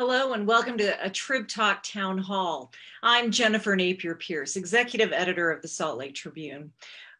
Hello and welcome to a Trib Talk Town Hall. I'm Jennifer Napier Pearce, Executive Editor of the Salt Lake Tribune.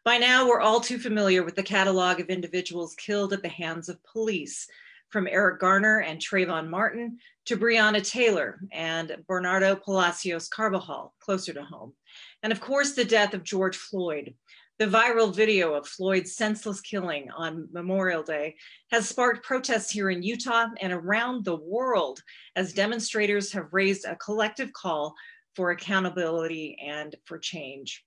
By now, we're all too familiar with the catalog of individuals killed at the hands of police, from Eric Garner and Trayvon Martin to Breonna Taylor and Bernardo Palacios Carbajal, closer to home. And of course, the death of George Floyd, the viral video of Floyd's senseless killing on Memorial Day has sparked protests here in Utah and around the world as demonstrators have raised a collective call for accountability and for change.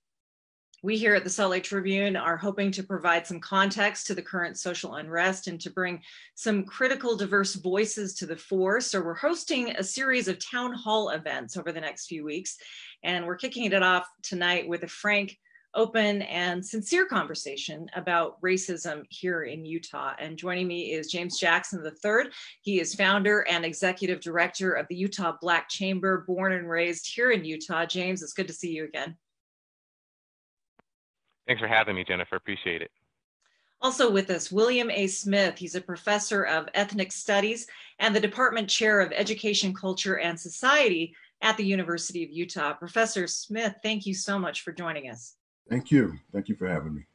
We here at the Salt Lake Tribune are hoping to provide some context to the current social unrest and to bring some critical diverse voices to the fore. So we're hosting a series of town hall events over the next few weeks. And we're kicking it off tonight with a frank open and sincere conversation about racism here in Utah. And joining me is James Jackson III. He is founder and executive director of the Utah Black Chamber, born and raised here in Utah. James, it's good to see you again. Thanks for having me, Jennifer. Appreciate it. Also with us, William A. Smith. He's a professor of ethnic studies and the department chair of education, culture, and society at the University of Utah. Professor Smith, thank you so much for joining us. Thank you. Thank you for having me.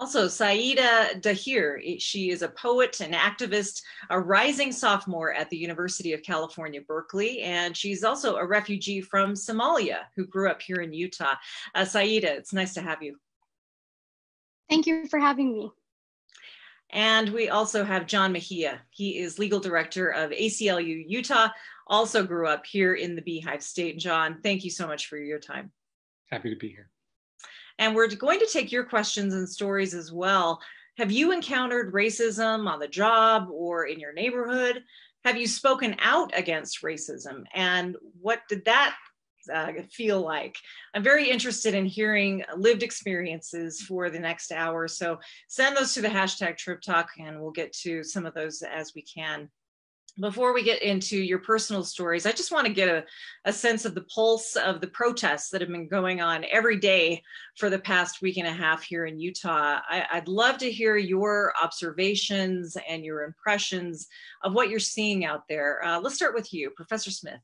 Also, Saida Dahir, she is a poet and activist, a rising sophomore at the University of California, Berkeley, and she's also a refugee from Somalia who grew up here in Utah. Uh, Saida, it's nice to have you. Thank you for having me. And we also have John Mejia. He is legal director of ACLU Utah, also grew up here in the Beehive State. John, thank you so much for your time. Happy to be here. And we're going to take your questions and stories as well. Have you encountered racism on the job or in your neighborhood? Have you spoken out against racism? And what did that uh, feel like? I'm very interested in hearing lived experiences for the next hour. So send those to the hashtag Trib Talk and we'll get to some of those as we can before we get into your personal stories, I just want to get a, a, sense of the pulse of the protests that have been going on every day for the past week and a half here in Utah. I, would love to hear your observations and your impressions of what you're seeing out there. Uh, let's start with you, Professor Smith.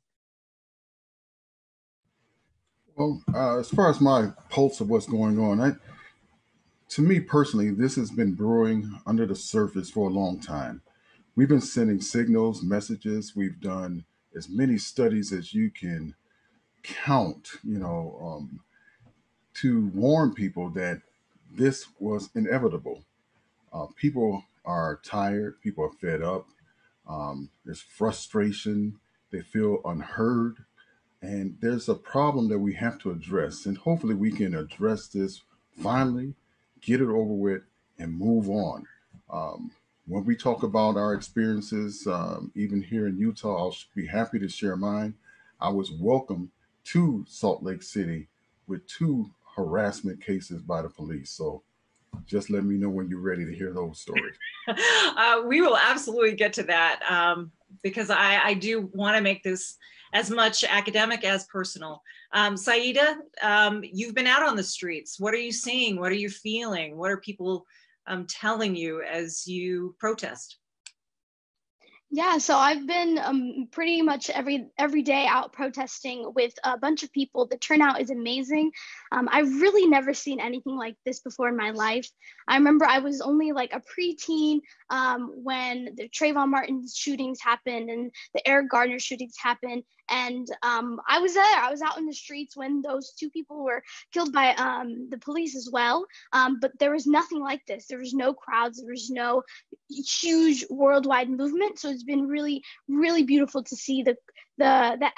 Well, uh, as far as my pulse of what's going on, I, to me personally, this has been brewing under the surface for a long time we've been sending signals, messages. We've done as many studies as you can count, you know, um, to warn people that this was inevitable. Uh, people are tired, people are fed up, um, there's frustration, they feel unheard, and there's a problem that we have to address. And hopefully, we can address this finally, get it over with, and move on. Um, when we talk about our experiences, um, even here in Utah, I'll be happy to share mine. I was welcomed to Salt Lake City with two harassment cases by the police. So just let me know when you're ready to hear those stories. uh, we will absolutely get to that um, because I, I do want to make this as much academic as personal. Um, Saida, um, you've been out on the streets. What are you seeing? What are you feeling? What are people um, telling you as you protest? Yeah, so I've been um, pretty much every every day out protesting with a bunch of people. The turnout is amazing. Um, I've really never seen anything like this before in my life. I remember I was only like a preteen um, when the Trayvon Martin shootings happened and the Eric Garner shootings happened, and um, I was there. I was out in the streets when those two people were killed by um, the police as well. Um, but there was nothing like this. There was no crowds. There was no huge worldwide movement. So it's been really, really beautiful to see the the that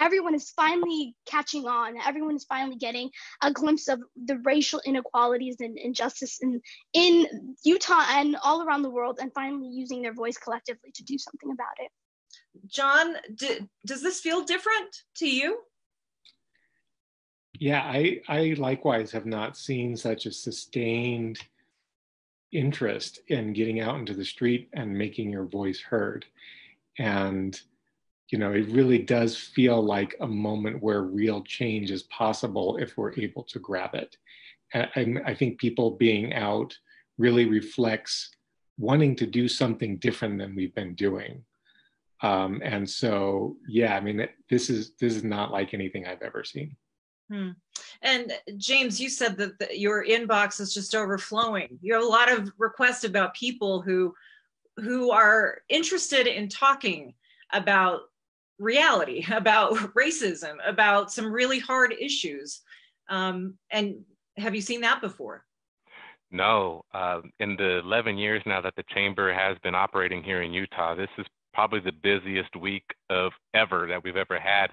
everyone is finally catching on. Everyone is finally getting a glimpse of the racial inequalities and injustice in in Utah and all around the world, and finally using their voice collectively to do something about it. John, do, does this feel different to you? Yeah, I, I likewise have not seen such a sustained interest in getting out into the street and making your voice heard. And, you know, it really does feel like a moment where real change is possible if we're able to grab it. And I think people being out really reflects wanting to do something different than we've been doing Um, and so, yeah, I mean, this is this is not like anything I've ever seen. Hmm. And James, you said that the, your inbox is just overflowing. You have a lot of requests about people who who are interested in talking about reality, about racism, about some really hard issues. Um, and have you seen that before? No. Uh, in the 11 years now that the chamber has been operating here in Utah, this is probably the busiest week of ever that we've ever had.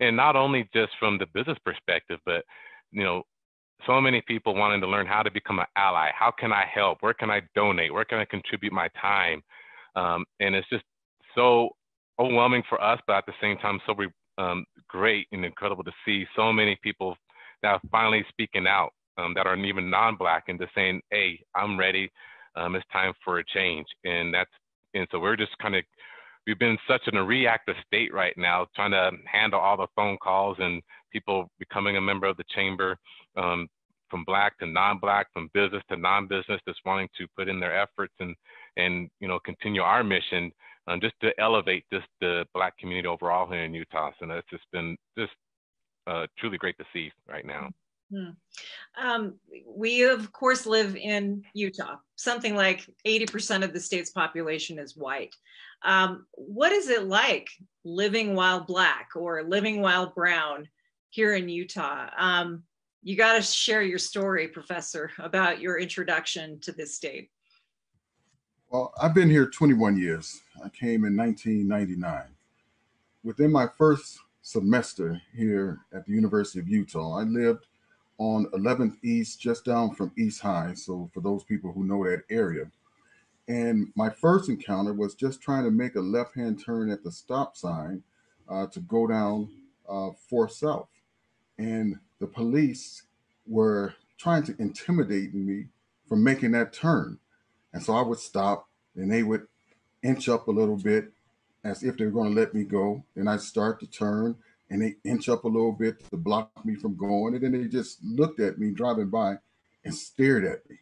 And not only just from the business perspective, but you know, so many people wanting to learn how to become an ally. How can I help? Where can I donate? Where can I contribute my time? Um, and it's just so overwhelming for us, but at the same time, so um, great and incredible to see so many people now finally speaking out um, that are even non-black and just saying, "Hey, I'm ready. Um, it's time for a change." And that's and so we're just kind of we've been such in a reactive state right now, trying to handle all the phone calls and people becoming a member of the chamber, um, from black to non-black, from business to non-business, just wanting to put in their efforts and and you know continue our mission um, just to elevate just the black community overall here in Utah. So it's just been just uh, truly great to see right now. Hmm. Um, we, of course, live in Utah. Something like 80% of the state's population is white. Um, what is it like living while Black or living while Brown here in Utah? Um, you got to share your story, Professor, about your introduction to this state. Well, I've been here 21 years. I came in 1999. Within my first semester here at the University of Utah, I lived on 11th East, just down from East High. So, for those people who know that area. And my first encounter was just trying to make a left hand turn at the stop sign uh, to go down uh, 4 South. And the police were trying to intimidate me from making that turn. And so I would stop and they would inch up a little bit as if they were going to let me go. Then I'd start to turn and they inch up a little bit to block me from going. And then they just looked at me driving by and stared at me.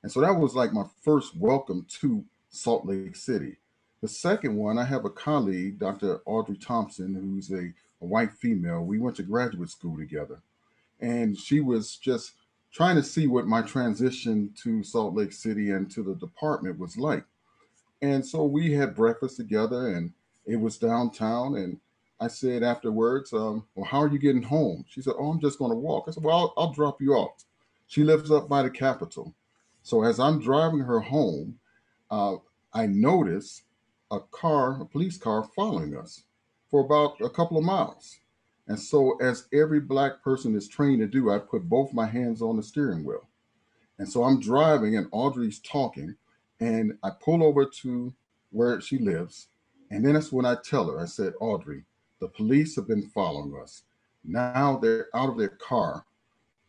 And so that was like my first welcome to Salt Lake City. The second one, I have a colleague, Dr. Audrey Thompson, who's a, a white female. We went to graduate school together. And she was just trying to see what my transition to Salt Lake City and to the department was like. And so we had breakfast together and it was downtown. And I said afterwards, um, Well, how are you getting home? She said, Oh, I'm just going to walk. I said, Well, I'll, I'll drop you off. She lives up by the Capitol. So as I'm driving her home, uh, I notice a car, a police car, following us for about a couple of miles. And so, as every black person is trained to do, I put both my hands on the steering wheel. And so I'm driving, and Audrey's talking, and I pull over to where she lives. And then that's when I tell her, I said, Audrey, the police have been following us. Now they're out of their car.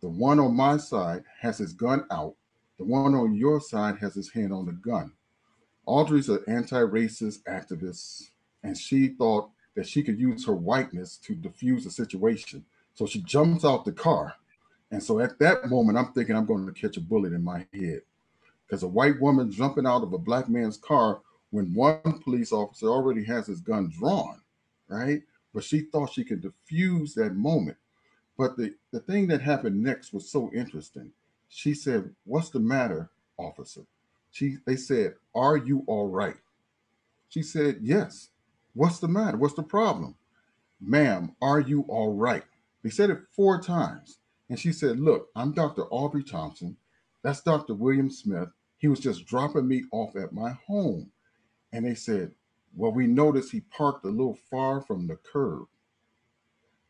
The one on my side has his gun out. The one on your side has his hand on the gun. Audrey's an anti racist activist, and she thought that she could use her whiteness to defuse the situation. So she jumps out the car. And so at that moment, I'm thinking I'm going to catch a bullet in my head. Because a white woman jumping out of a black man's car when one police officer already has his gun drawn, right? But she thought she could diffuse that moment. But the, the thing that happened next was so interesting. She said, What's the matter, officer? She they said, Are you all right? She said, Yes. What's the matter? What's the problem? Ma'am, are you all right? They said it four times. And she said, Look, I'm Dr. Audrey Thompson. That's Dr. William Smith. He was just dropping me off at my home. And they said, Well, we noticed he parked a little far from the curb.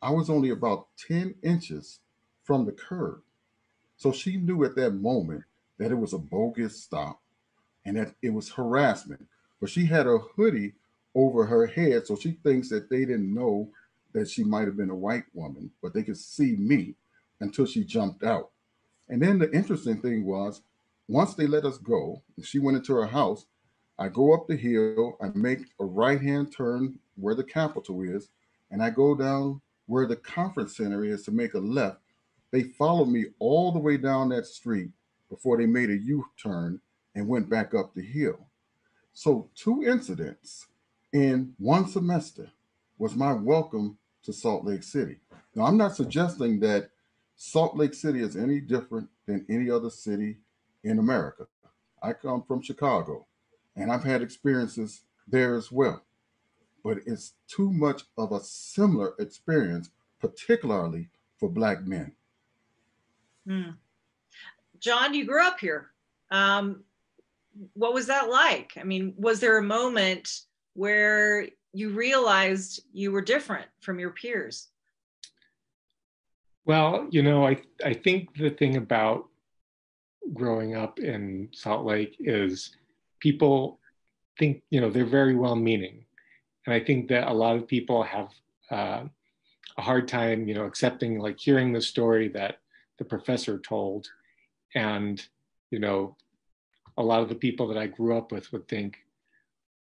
I was only about 10 inches from the curb. So she knew at that moment that it was a bogus stop and that it was harassment. But she had a hoodie over her head. So she thinks that they didn't know that she might have been a white woman, but they could see me until she jumped out. And then the interesting thing was, once they let us go, she went into her house. I go up the hill, I make a right hand turn where the Capitol is, and I go down where the conference center is to make a left. They followed me all the way down that street before they made a U turn and went back up the hill. So, two incidents in one semester was my welcome to Salt Lake City. Now, I'm not suggesting that Salt Lake City is any different than any other city in America. I come from Chicago and I've had experiences there as well. But it's too much of a similar experience, particularly for Black men. Hmm. John, you grew up here. Um, what was that like? I mean, was there a moment where you realized you were different from your peers? Well, you know, I, I think the thing about growing up in Salt Lake is people think, you know, they're very well meaning. And I think that a lot of people have uh, a hard time, you know, accepting, like hearing the story that the professor told. And, you know, a lot of the people that I grew up with would think,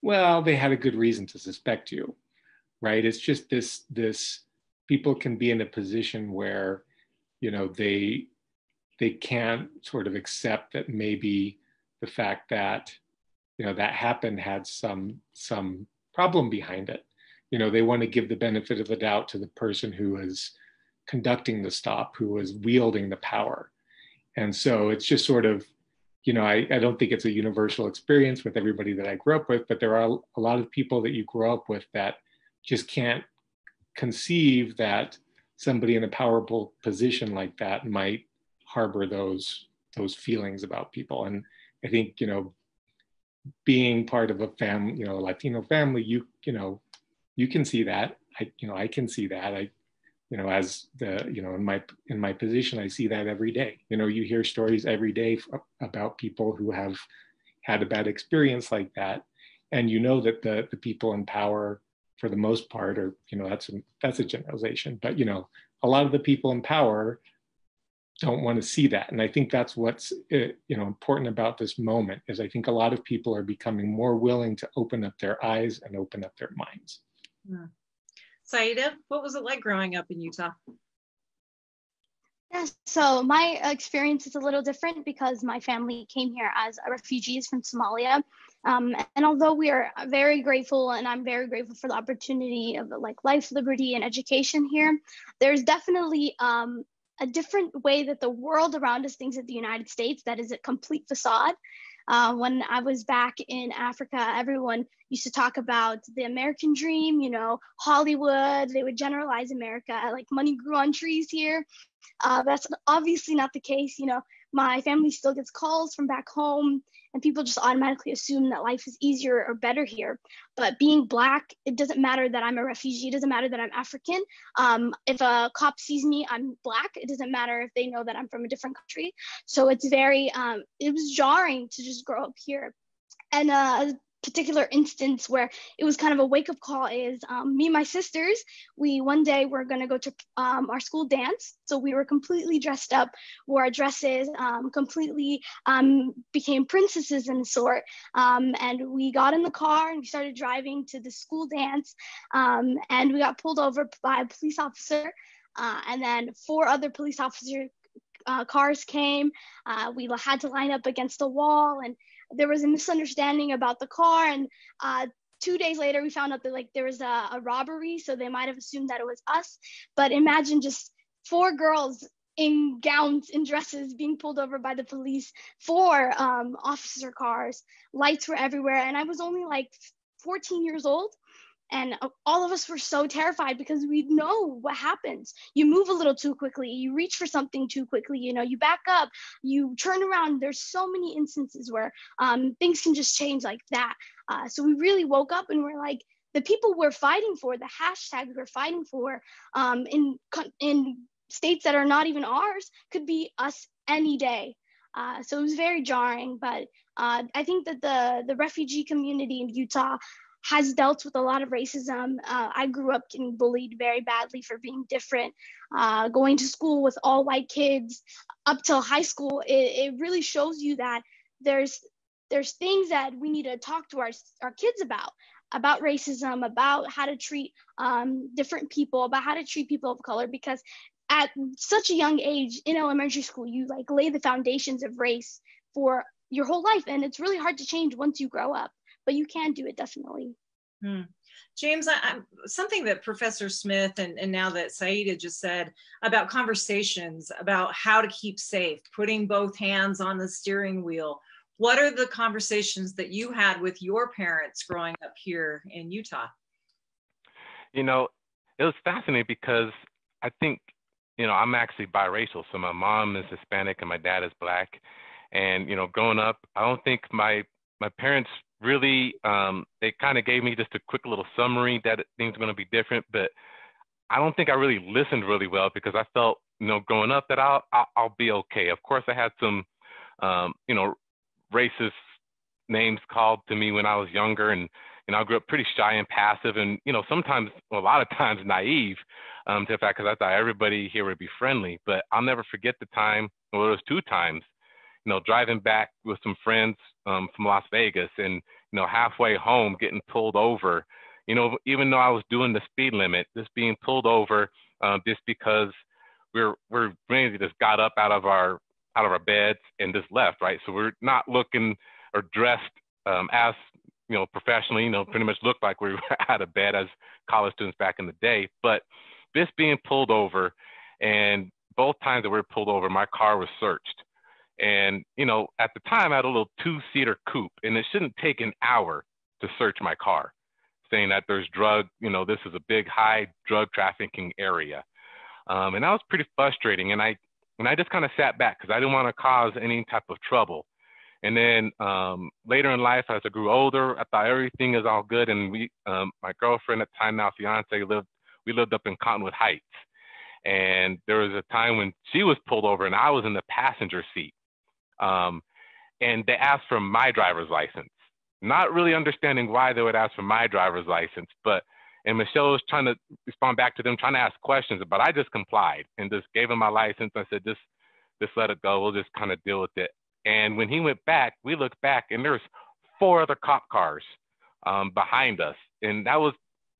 well, they had a good reason to suspect you, right? It's just this, this, people can be in a position where, you know, they, they can't sort of accept that maybe the fact that, you know, that happened had some, some problem behind it. You know, they want to give the benefit of the doubt to the person who is conducting the stop, who is wielding the power. And so it's just sort of you know, I, I don't think it's a universal experience with everybody that I grew up with, but there are a lot of people that you grow up with that just can't conceive that somebody in a powerful position like that might harbor those those feelings about people. And I think, you know, being part of a family, you know, a Latino family, you, you know, you can see that. I, you know, I can see that. I you know as the you know in my in my position i see that every day you know you hear stories every day f- about people who have had a bad experience like that and you know that the the people in power for the most part are you know that's a, that's a generalization but you know a lot of the people in power don't want to see that and i think that's what's eh, you know important about this moment is i think a lot of people are becoming more willing to open up their eyes and open up their minds yeah. Saida, what was it like growing up in Utah? Yeah, so my experience is a little different because my family came here as refugees from Somalia. Um, and although we are very grateful, and I'm very grateful for the opportunity of like life, liberty, and education here, there's definitely um, a different way that the world around us thinks of the United States that is a complete facade. Uh, when I was back in Africa, everyone used to talk about the American dream, you know, Hollywood. They would generalize America, like money grew on trees here. Uh, that's obviously not the case. You know, my family still gets calls from back home and people just automatically assume that life is easier or better here. But being black it doesn't matter that i'm a refugee it doesn't matter that i'm african. Um, if a cop sees me i'm black it doesn't matter if they know that i'm from a different country. So it's very um, it was jarring to just grow up here. And uh, particular instance where it was kind of a wake up call is um, me and my sisters we one day were going to go to um, our school dance so we were completely dressed up wore our dresses um, completely um, became princesses in sort um, and we got in the car and we started driving to the school dance um, and we got pulled over by a police officer uh, and then four other police officers uh, cars came. Uh, we had to line up against the wall, and there was a misunderstanding about the car and uh, two days later we found out that like there was a, a robbery so they might have assumed that it was us. But imagine just four girls in gowns and dresses being pulled over by the police for um, officer cars. Lights were everywhere and i was only like 14 years old and all of us were so terrified because we know what happens. You move a little too quickly. You reach for something too quickly. You know you back up. You turn around. There's so many instances where um, things can just change like that. Uh, so we really woke up and we're like the people we're fighting for the hashtags we're fighting for um, in in states that are not even ours could be us any day. Uh, so it was very jarring but uh, I think that the the refugee community in Utah has dealt with a lot of racism. Uh, I grew up getting bullied very badly for being different. Uh, going to school with all white kids up till high school, it, it really shows you that there's there's things that we need to talk to our, our kids about about racism about how to treat um, different people about how to treat people of color because at such a young age in elementary school you like lay the foundations of race for your whole life and it's really hard to change once you grow up but you can do it definitely. Hmm. James, I, I, something that Professor Smith and, and now that Saida just said about conversations about how to keep safe, putting both hands on the steering wheel. What are the conversations that you had with your parents growing up here in Utah? You know, it was fascinating because I think, you know, I'm actually biracial. So my mom is Hispanic and my dad is black. And, you know, growing up, I don't think my my parents really um, they kind of gave me just a quick little summary that things are going to be different, but I don't think I really listened really well because I felt, you know, growing up that I'll I'll, I'll be okay. Of course, I had some, um, you know, racist names called to me when I was younger, and you know, I grew up pretty shy and passive, and you know, sometimes a lot of times naive um, to the fact because I thought everybody here would be friendly. But I'll never forget the time. Well, it was two times you know, driving back with some friends um, from Las Vegas and, you know, halfway home getting pulled over, you know, even though I was doing the speed limit, just being pulled over um, just because we're, we're really just got up out of our, out of our beds and just left, right? So we're not looking or dressed um, as, you know, professionally, you know, pretty much looked like we were out of bed as college students back in the day, but just being pulled over and both times that we were pulled over, my car was searched and, you know, at the time I had a little two seater coupe and it shouldn't take an hour to search my car saying that there's drug, you know, this is a big high drug trafficking area. Um, and that was pretty frustrating. And I, and I just kind of sat back because I didn't want to cause any type of trouble. And then um, later in life, as I grew older, I thought everything is all good. And we, um, my girlfriend at the time, now fiance, lived, we lived up in Cottonwood Heights. And there was a time when she was pulled over and I was in the passenger seat. Um, and they asked for my driver's license, not really understanding why they would ask for my driver's license. But and Michelle was trying to respond back to them, trying to ask questions, but I just complied and just gave him my license. I said, just just let it go. We'll just kind of deal with it. And when he went back, we looked back and there's four other cop cars um, behind us. And that was,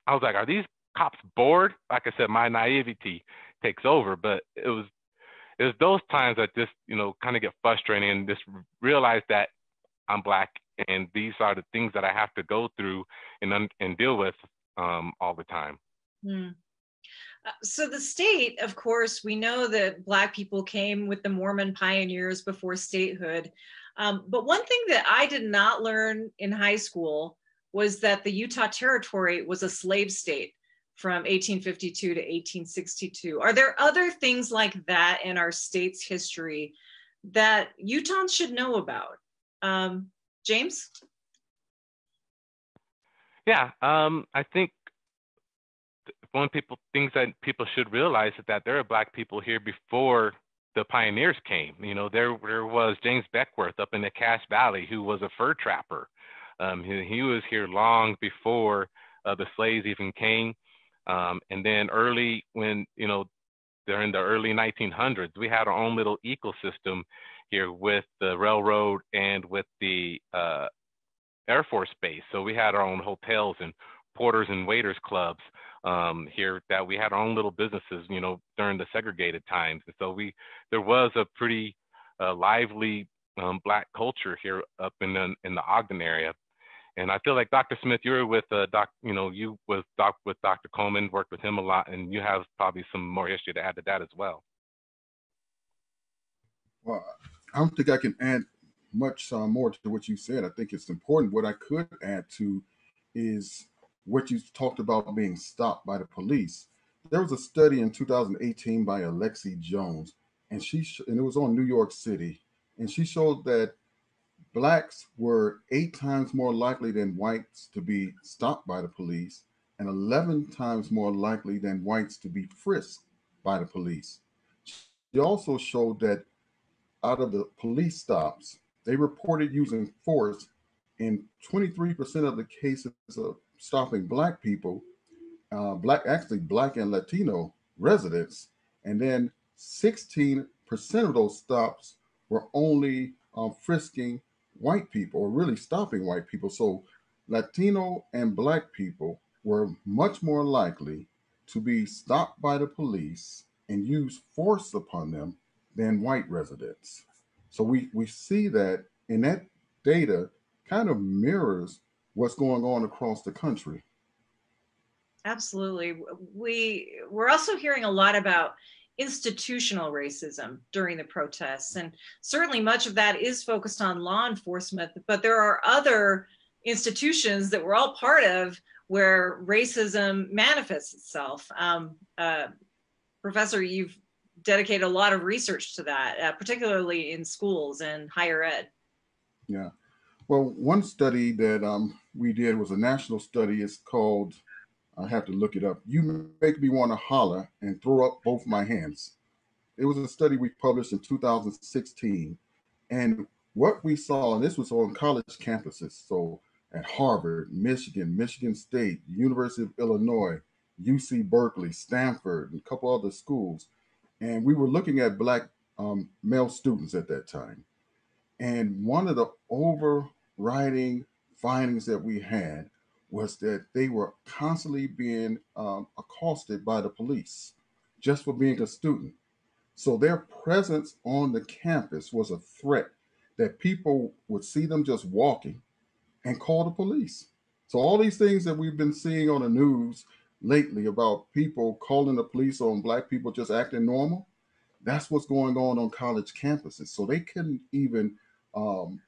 I was like, are these cops bored? Like I said, my naivety takes over, but it was it's those times that just you know kind of get frustrating and just realize that I'm black and these are the things that I have to go through and and deal with um, all the time. Mm. So the state, of course, we know that Black people came with the Mormon pioneers before statehood. Um, but one thing that I did not learn in high school was that the Utah Territory was a slave state from 1852 to 1862. Are there other things like that in our state's history that Utahns should know about? Um, James? Yeah, um, I think one people things that people should realize is that there are black people here before the pioneers came. You know, there there was James Beckwourth up in the Cache Valley who was a fur trapper. Um, he, he was here long before uh, the slaves even came. Um, and then early when, you know, during the early 1900s, we had our own little ecosystem here with the railroad and with the uh, Air Force Base. So we had our own hotels and porters and waiters clubs um, here that we had our own little businesses, you know, during the segregated times. And so we, there was a pretty uh, lively um, black culture here up in the, in the Ogden area. And I feel like Dr. Smith, you were with uh, Doc, you know, you was doc with Dr. Coleman, worked with him a lot, and you have probably some more history to add to that as well. Well, I don't think I can add much uh, more to what you said. I think it's important. What I could add to is what you talked about being stopped by the police. There was a study in 2018 by Alexi Jones, and she and it was on New York City, and she showed that blacks were eight times more likely than whites to be stopped by the police and 11 times more likely than whites to be frisked by the police. She also showed that out of the police stops, they reported using force in 23% of the cases of stopping black people, uh, black actually black and Latino residents, and then 16% of those stops were only um, frisking white people, or really stopping white people. So Latino and black people were much more likely to be stopped by the police and use force upon them than white residents. So we, we see that, and that data kind of mirrors what's going on across the country. Absolutely. We we're also hearing a lot about institutional racism during the protests. And certainly much of that is focused on law enforcement but there are other institutions that we're all part of where racism manifests itself. Um, uh, professor you've dedicated a lot of research to that uh, particularly in schools and higher ed. Yeah. Well one study that um, we did was a national study. It's called I have to look it up. You make me want to holler and throw up both my hands. It was a study we published in 2016. And what we saw, and this was on college campuses, so at Harvard, Michigan, Michigan State, University of Illinois, UC Berkeley, Stanford, and a couple other schools. And we were looking at Black um, male students at that time. And one of the overriding findings that we had was that they were constantly being um, accosted by the police just for being a student. So their presence on the campus was a threat that people would see them just walking and call the police. So all these things that we've been seeing on the news lately about people calling the police on black people just acting normal, that's what's going on on college campuses. So they couldn't even um,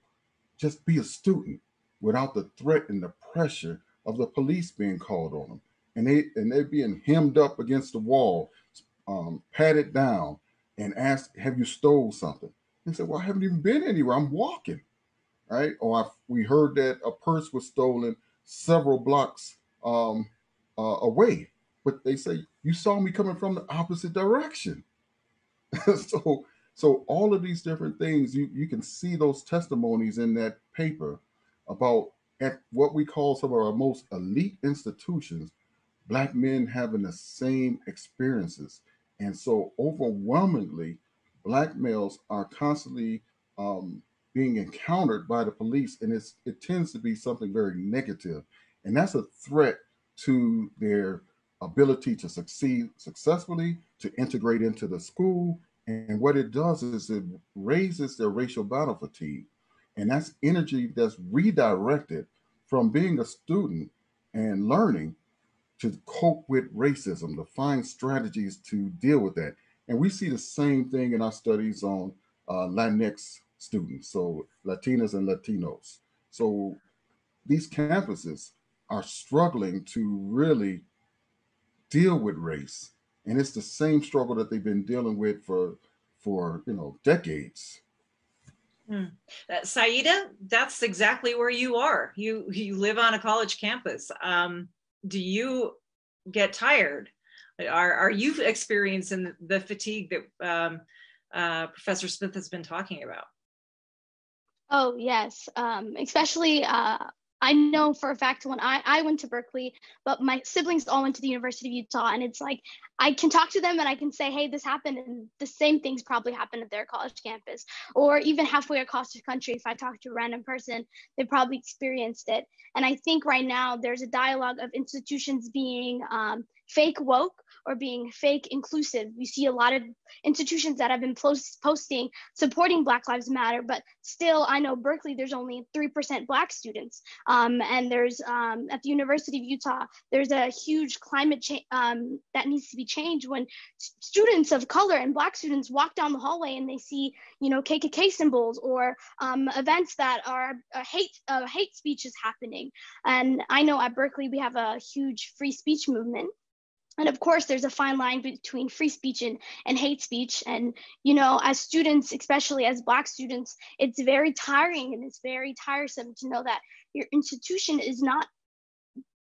just be a student without the threat and the pressure of the police being called on them, and they and they're being hemmed up against the wall, um, patted down, and asked, "Have you stole something?" They said, "Well, I haven't even been anywhere. I'm walking." Right? Or I, we heard that a purse was stolen several blocks um, uh, away, but they say you saw me coming from the opposite direction. so, so all of these different things, you you can see those testimonies in that paper about at what we call some of our most elite institutions, black men having the same experiences. And so overwhelmingly, black males are constantly um, being encountered by the police, and it's, it tends to be something very negative. And that's a threat to their ability to succeed successfully, to integrate into the school. And what it does is it raises their racial battle fatigue. And that's energy that's redirected from being a student and learning to cope with racism, to find strategies to deal with that. And we see the same thing in our studies on uh, Latinx students, so Latinas and Latinos. So these campuses are struggling to really deal with race. And it's the same struggle that they've been dealing with for for you know decades. Hmm. Uh, Saida, that's exactly where you are. You you live on a college campus. Um, do you get tired? Are are you experiencing the fatigue that um, uh, Professor Smith has been talking about? Oh yes, um, especially uh, I know for a fact when I, I went to Berkeley, but my siblings all went to the University of Utah. And it's like, I can talk to them and I can say, hey, this happened. And the same things probably happened at their college campus. Or even halfway across the country, if I talk to a random person, they probably experienced it. And I think right now there's a dialogue of institutions being um, fake woke or being fake inclusive. We see a lot of institutions that have been post- posting supporting Black Lives Matter, but still, I know Berkeley, there's only 3% Black students. Um, and there's um, at the University of Utah, there's a huge climate change um, that needs to be changed when students of color and Black students walk down the hallway and they see, you know, KKK symbols or um, events that are uh, hate uh, hate speech is happening. And I know at Berkeley we have a huge free speech movement and of course there's a fine line between free speech and, and hate speech. And you know as students especially as black students it's very tiring and it's very tiresome to know that your institution is not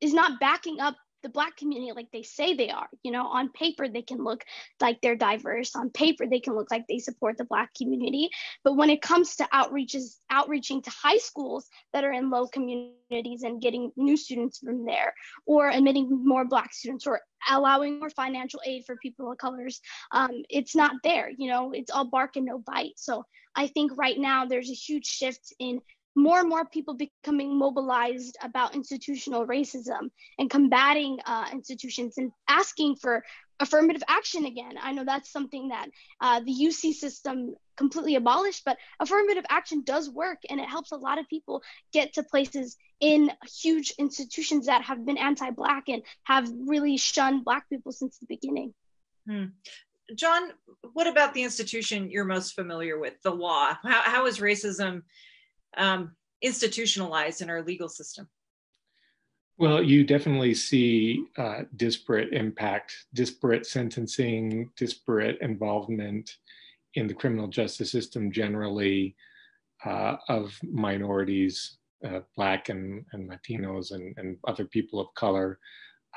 is not backing up the black community like they say they are you know on paper they can look like they're diverse on paper they can look like they support the black community. But when it comes to outreaches outreaching to high schools that are in low communities and getting new students from there or admitting more black students or allowing more financial aid for people of colors um, it's not there you know it's all bark and no bite. So i think right now there's a huge shift in more and more people becoming mobilized about institutional racism and combating uh, institutions and asking for affirmative action again. I know that's something that uh, the UC system completely abolished, but affirmative action does work and it helps a lot of people get to places in huge institutions that have been anti Black and have really shunned Black people since the beginning. Hmm. John, what about the institution you're most familiar with, the law? How, how is racism um, institutionalized in our legal system? Well, you definitely see uh, disparate impact, disparate sentencing, disparate involvement in the criminal justice system generally uh, of minorities, uh, Black and, and Latinos and, and other people of color.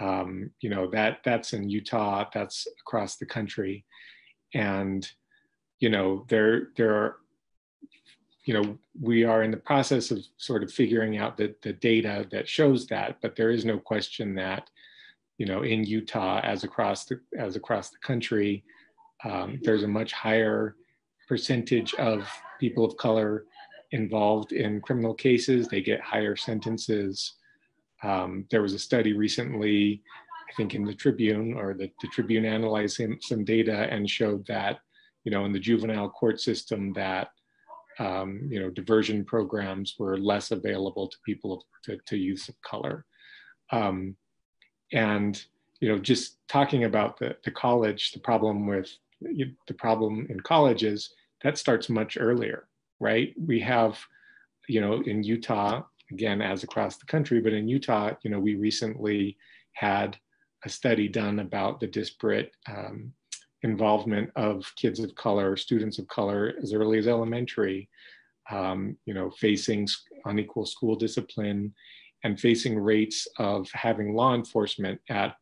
Um, you know, that that's in Utah, that's across the country. And, you know, there, there are you know, we are in the process of sort of figuring out the, the data that shows that, but there is no question that, you know, in Utah, as across the, as across the country, um, there's a much higher percentage of people of color involved in criminal cases. They get higher sentences. Um, there was a study recently, I think in the Tribune, or the, the Tribune analyzed some, some data and showed that, you know, in the juvenile court system, that um, you know, diversion programs were less available to people of, to, to youth of color. Um, and, you know, just talking about the, the college, the problem with the problem in colleges, that starts much earlier, right? We have, you know, in Utah, again, as across the country, but in Utah, you know, we recently had a study done about the disparate um, involvement of kids of color, students of color as early as elementary, um, you know, facing unequal school discipline and facing rates of having law enforcement at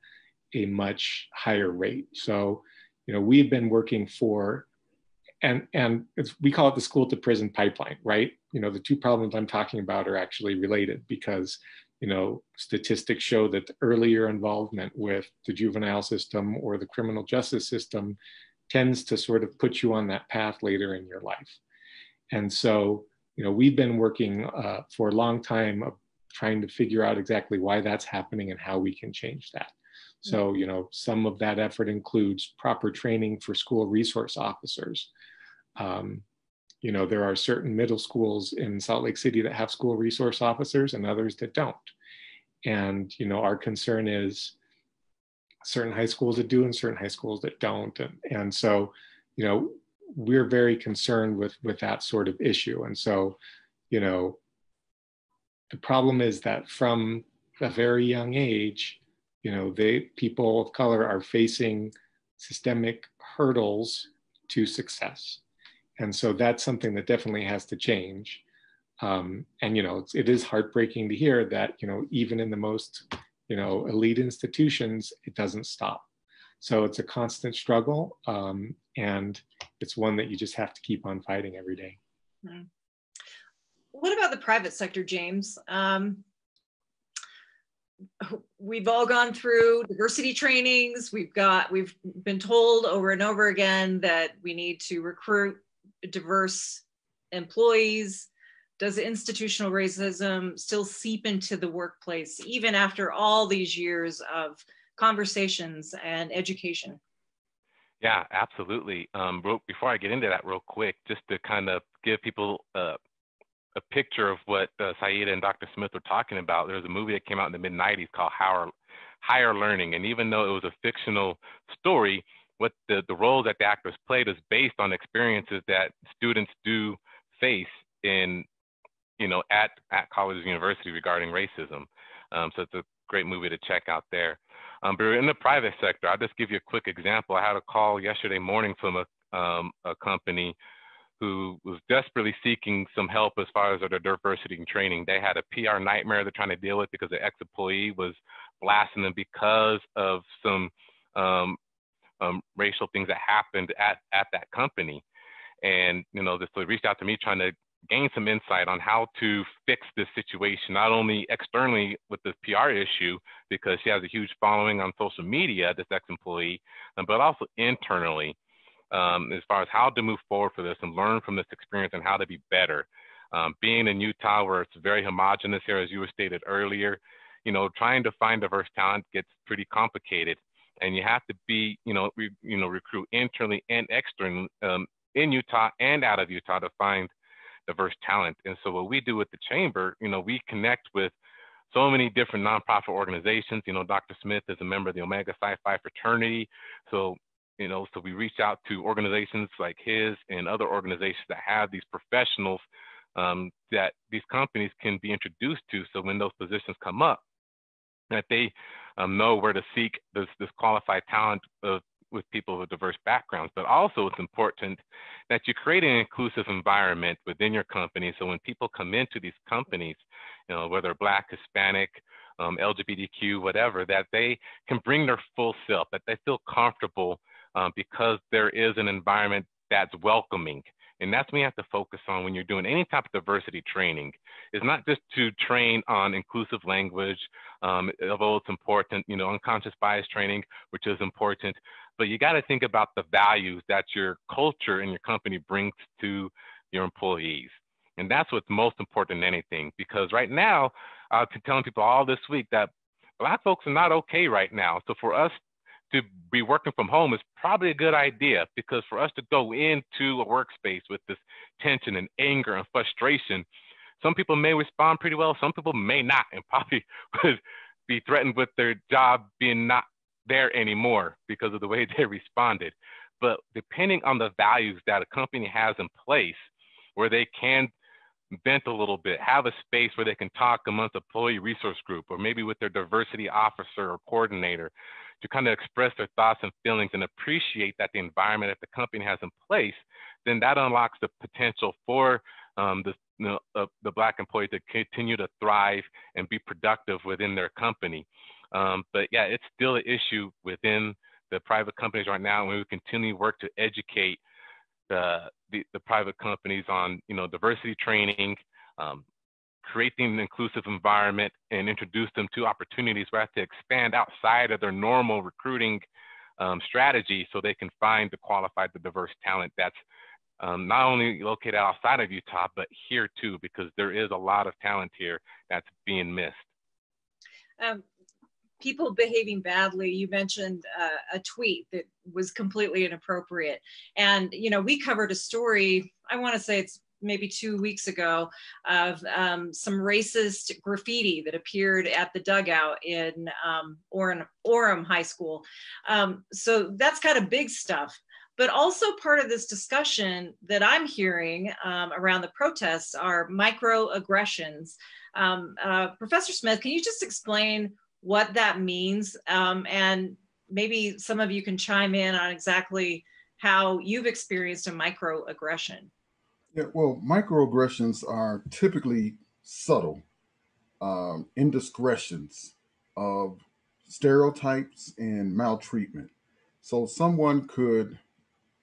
a much higher rate. So, you know, we've been working for, and and we call it the school to prison pipeline, right? You know, the two problems I'm talking about are actually related because you know, statistics show that the earlier involvement with the juvenile system or the criminal justice system tends to sort of put you on that path later in your life. And so, you know, we've been working uh, for a long time of trying to figure out exactly why that's happening and how we can change that. So, you know, some of that effort includes proper training for school resource officers. Um, you know, there are certain middle schools in Salt Lake City that have school resource officers and others that don't. And, you know, our concern is certain high schools that do and certain high schools that don't. And, and so, you know, we're very concerned with, with that sort of issue. And so, you know, the problem is that from a very young age, you know, they people of color are facing systemic hurdles to success and so that's something that definitely has to change. Um, and you know it's, it is heartbreaking to hear that you know even in the most you know elite institutions it doesn't stop. So it's a constant struggle um, and it's one that you just have to keep on fighting every day. Hmm. what about the private sector james? Um, we've all gone through diversity trainings. We've got we've been told over and over again that we need to recruit diverse employees? Does institutional racism still seep into the workplace even after all these years of conversations and education? Yeah, absolutely. Um, before I get into that, real quick, just to kind of give people uh, a picture of what uh, Saida and Dr. Smith were talking about, there was a movie that came out in the mid 90s called Higher, Higher Learning. And even though it was a fictional story, what the, the role that the actors played is based on experiences that students do face in, you know, at, at colleges and universities regarding racism. Um, so it's a great movie to check out there. Um, but in the private sector, I'll just give you a quick example. I had a call yesterday morning from a, um, a company who was desperately seeking some help as far as their diversity and training. They had a PR nightmare they're trying to deal with because the ex-employee was blasting them because of some um, um, racial things that happened at, at that company. And, you know, they reached out to me trying to gain some insight on how to fix this situation, not only externally with this PR issue, because she has a huge following on social media, this ex-employee, um, but also internally, um, as far as how to move forward for this and learn from this experience and how to be better. Um, being in Utah, where it's very homogenous here, as you were stated earlier, you know, trying to find diverse talent gets pretty complicated, and you have to be, you know, re, you know, recruit internally and externally um, in Utah and out of Utah to find diverse talent. And so, what we do with the chamber, you know, we connect with so many different nonprofit organizations. You know, Dr. Smith is a member of the Omega Psi Phi fraternity, so you know, so we reach out to organizations like his and other organizations that have these professionals um, that these companies can be introduced to. So when those positions come up, that they um, know where to seek this, this qualified talent of, with people with diverse backgrounds. But also, it's important that you create an inclusive environment within your company. So when people come into these companies, you know, whether Black, Hispanic, um, LGBTQ, whatever, that they can bring their full self, that they feel comfortable um, because there is an environment that's welcoming. And that's what you have to focus on when you're doing any type of diversity training. It's not just to train on inclusive language, um, although it's important, you know, unconscious bias training, which is important, but you got to think about the values that your culture and your company brings to your employees. And that's what's most important than anything, because right now, I've been telling people all this week that Black folks are not okay right now. So for us to be working from home is probably a good idea because for us to go into a workspace with this tension and anger and frustration, some people may respond pretty well, some people may not, and probably would be threatened with their job being not there anymore because of the way they responded. But depending on the values that a company has in place, where they can vent a little bit, have a space where they can talk amongst employee resource group, or maybe with their diversity officer or coordinator, to kind of express their thoughts and feelings and appreciate that the environment that the company has in place, then that unlocks the potential for um, the, you know, uh, the Black employee to continue to thrive and be productive within their company. Um, but yeah, it's still an issue within the private companies right now, and we continue to work to educate the, the, the private companies on you know diversity training, um, creating an inclusive environment and introduce them to opportunities where they have to expand outside of their normal recruiting um, strategy so they can find the qualified, the diverse talent that's um, not only located outside of Utah, but here too, because there is a lot of talent here that's being missed. Um, people behaving badly you mentioned uh, a tweet that was completely inappropriate and you know we covered a story i want to say it's maybe two weeks ago of um, some racist graffiti that appeared at the dugout in um, Orem, Orem High School. Um, so that's kind of big stuff. But also part of this discussion that I'm hearing um, around the protests are microaggressions. Um, uh, Professor Smith, can you just explain what that means? Um, and maybe some of you can chime in on exactly how you've experienced a microaggression. Yeah, well, microaggressions are typically subtle um, indiscretions of stereotypes and maltreatment. So, someone could,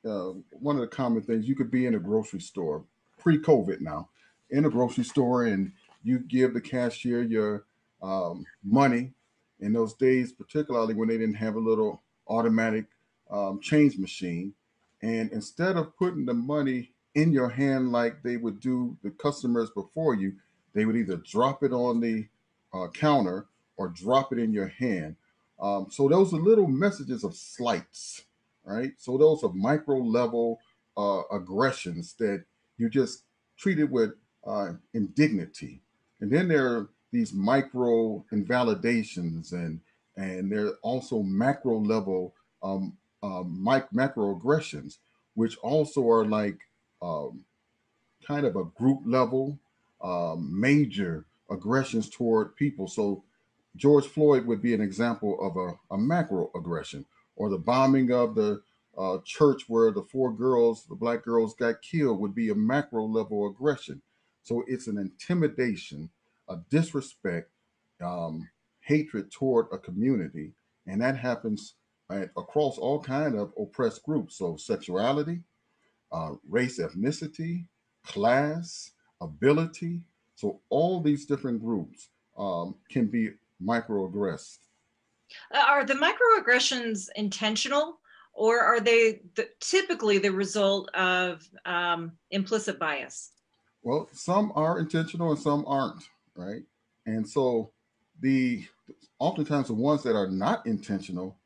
uh, one of the common things, you could be in a grocery store, pre COVID now, in a grocery store, and you give the cashier your um, money. In those days, particularly when they didn't have a little automatic um, change machine, and instead of putting the money in your hand like they would do the customers before you. They would either drop it on the uh, counter or drop it in your hand. Um, so those are little messages of slights, right? So those are micro level uh, aggressions that you just treated with uh, indignity. And then there are these micro invalidations and and there are also macro level um, uh, mic- macro aggressions, which also are like um, kind of a group level um, major aggressions toward people. So George Floyd would be an example of a, a macro aggression, or the bombing of the uh, church where the four girls, the black girls, got killed would be a macro level aggression. So it's an intimidation, a disrespect, um, hatred toward a community, and that happens at, across all kind of oppressed groups. So sexuality, uh, race, ethnicity, class, ability. So all these different groups um, can be microaggressed. Uh, are the microaggressions intentional or are they the, typically the result of um, implicit bias? Well, some are intentional and some aren't, right? And so the oftentimes the ones that are not intentional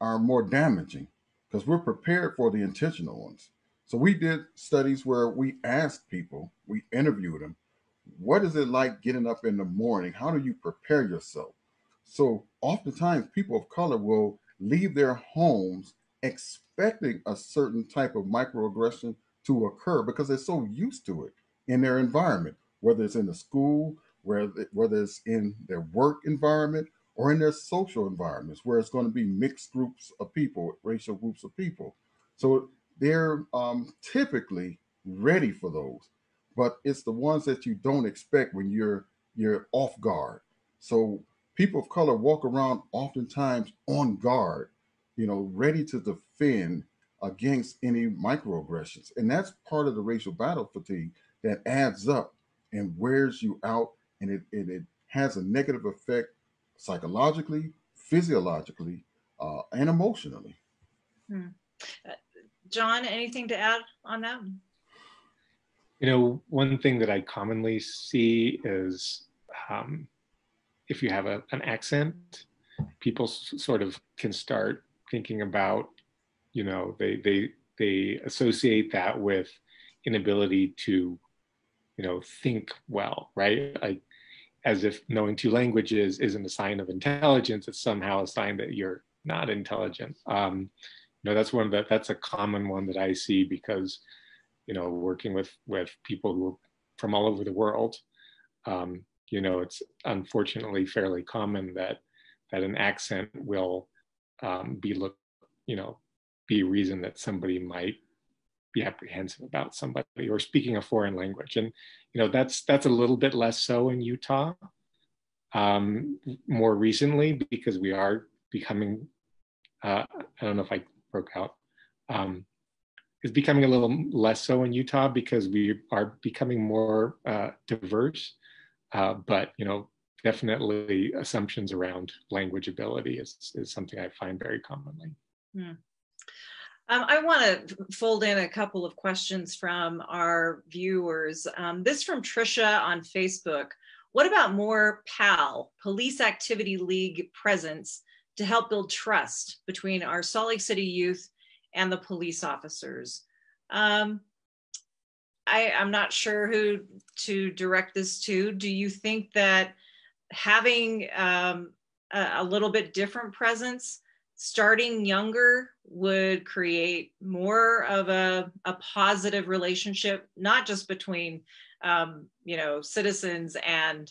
are more damaging because we're prepared for the intentional ones. So we did studies where we asked people, we interviewed them, what is it like getting up in the morning? How do you prepare yourself? So oftentimes people of color will leave their homes expecting a certain type of microaggression to occur because they're so used to it in their environment, whether it's in the school, whether, it's in their work environment or in their social environments where it's going to be mixed groups of people, racial groups of people. So they're um, typically ready for those, but it's the ones that you don't expect when you're you're off guard. So people of color walk around oftentimes on guard, you know, ready to defend against any microaggressions. And that's part of the racial battle fatigue that adds up and wears you out and it, and it has a negative effect psychologically, physiologically, uh, and emotionally. Hmm. John, anything to add on that? You know, one thing that I commonly see is um, if you have a, an accent, people sort of can start thinking about, you know, they they they associate that with inability to, you know, think well, right? Like as if knowing two languages isn't a sign of intelligence; it's somehow a sign that you're not intelligent. Um, know, that's one that that's a common one that I see because, you know, working with with people who are from all over the world, um, you know, it's unfortunately fairly common that that an accent will um, be look, you know, be a reason that somebody might be apprehensive about somebody or speaking a foreign language, and you know, that's that's a little bit less so in Utah um, more recently because we are becoming. Uh, I don't know if I broke out. Um, is becoming a little less so in Utah because we are becoming more uh, diverse uh, but you know, definitely assumptions around language ability is, is something I find very commonly. Hmm. Um, I want to fold in a couple of questions from our viewers. Um, this from Trisha on Facebook. What about more PAL, Police Activity League presence to help build trust between our Salt Lake City youth and the police officers? Um, I, I'm not sure who to direct this to. Do you think that having um, a, a little bit different presence, starting younger, would create more of a, a positive relationship, not just between um, you know citizens and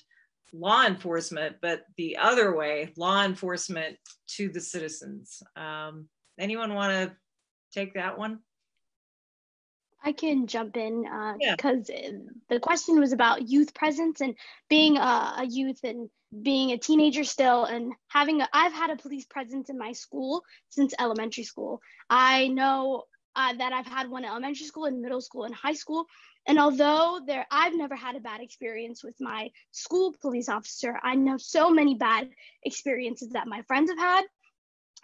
law enforcement, but the other way, law enforcement to the citizens. Um, anyone want to take that one? I can jump in uh, yeah. because the question was about youth presence and being a, a, youth and being a teenager still and having a, I've had a police presence in my school since elementary school. I know uh, that I've had one in elementary school and middle school and high school. And although there, I've never had a bad experience with my school police officer. I know so many bad experiences that my friends have had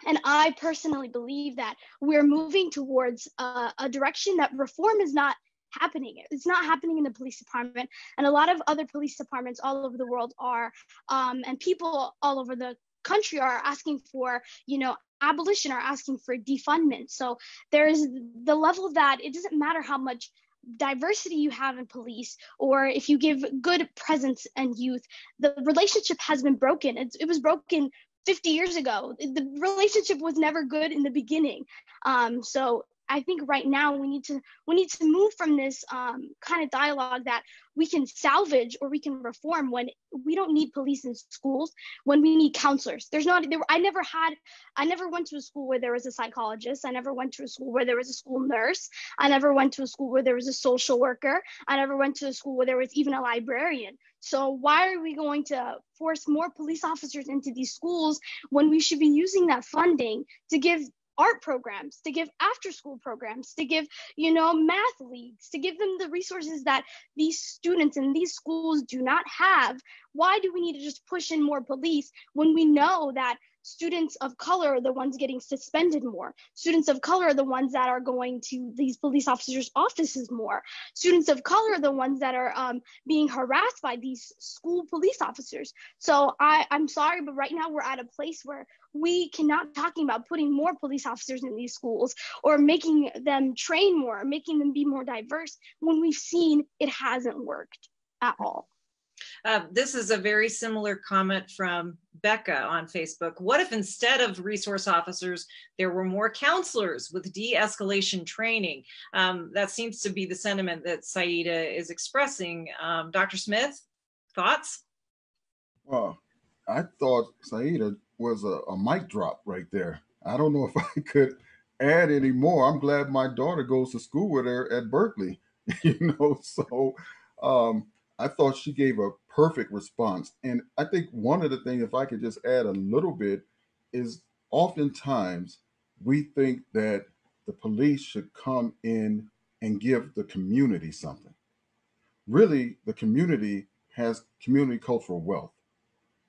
and I personally believe that we're moving towards a, a direction that reform is not happening. It's not happening in the police department, and a lot of other police departments all over the world are, um, and people all over the country are asking for, you know, abolition, are asking for defundment. So there's the level that it doesn't matter how much diversity you have in police or if you give good presence and youth the relationship has been broken it's, it was broken 50 years ago. The relationship was never good in the beginning. Um, so I think right now we need to we need to move from this um, kind of dialogue that we can salvage or we can reform when we don't need police in schools when we need counselors. There's not there. I never had I never went to a school where there was a psychologist. I never went to a school where there was a school nurse. I never went to a school where there was a social worker. I never went to a school where there was even a librarian. So why are we going to force more police officers into these schools when we should be using that funding to give art programs to give after school programs to give you know math leagues to give them the resources that these students in these schools do not have why do we need to just push in more police when we know that students of color are the ones getting suspended more. Students of color are the ones that are going to these police officers' offices more. Students of color are the ones that are um, being harassed by these school police officers. So I, I'm sorry, but right now we're at a place where we cannot talking about putting more police officers in these schools or making them train more, making them be more diverse when we've seen it hasn't worked at all. Uh, this is a very similar comment from Becca on Facebook. What if instead of resource officers, there were more counselors with de escalation training? Um, that seems to be the sentiment that Saida is expressing. Um, Dr. Smith, thoughts? Well, I thought Saida was a, a mic drop right there. I don't know if I could add any more. I'm glad my daughter goes to school with her at Berkeley, you know, so um, I thought she gave a perfect response. And I think one of the things, if I could just add a little bit, is oftentimes we think that the police should come in and give the community something. Really, the community has community cultural wealth.